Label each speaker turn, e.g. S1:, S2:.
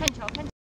S1: 看球看